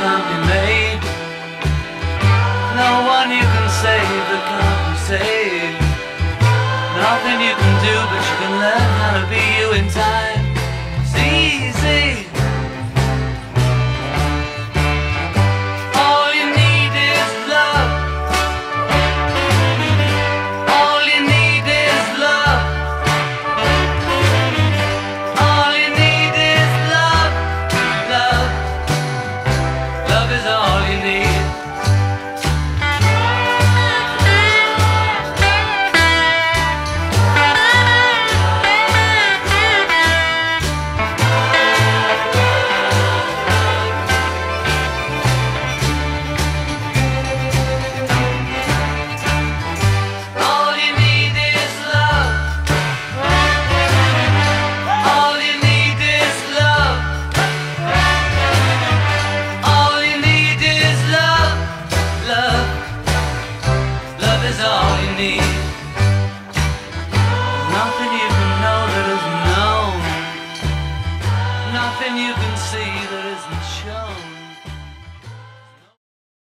come and make не ты.